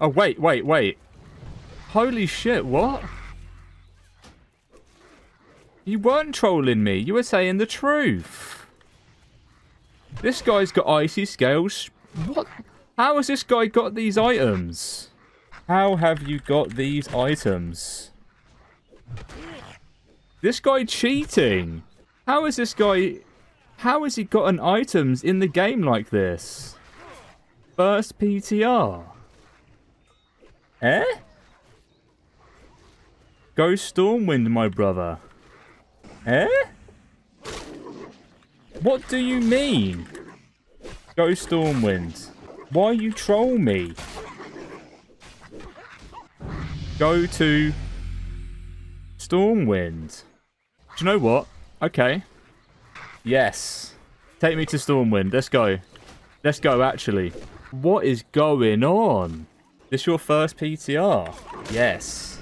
Oh, wait, wait, wait. Holy shit, what? You weren't trolling me. You were saying the truth. This guy's got icy scales. What? How has this guy got these items? How have you got these items? This guy cheating. How is this guy... How has he gotten items in the game like this? First PTR. Eh? Go Stormwind, my brother. Eh? What do you mean? Go Stormwind. Why you troll me? Go to Stormwind. Do you know what? Okay. Yes. Take me to Stormwind. Let's go. Let's go, actually. What is going on? This your first PTR? Yes.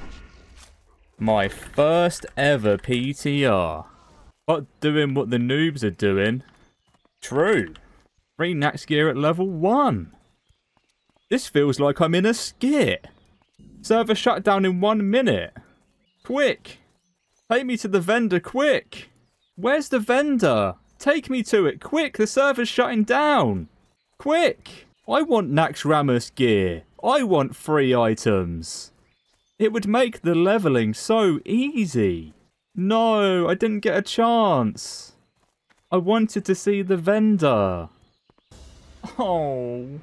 My first ever PTR. Not doing what the noobs are doing. True. Free Nax gear at level 1. This feels like I'm in a skit. Server shut down in one minute. Quick. Take me to the vendor, quick. Where's the vendor? Take me to it, quick. The server's shutting down. Quick. I want Naxxramas gear. I want free items. It would make the leveling so easy. No, I didn't get a chance. I wanted to see the vendor. Oh.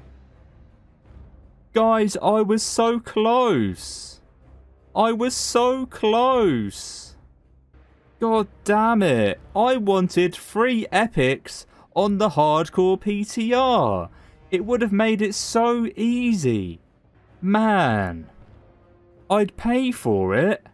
Guys, I was so close. I was so close. God damn it. I wanted free epics on the hardcore PTR. It would have made it so easy. Man. I'd pay for it.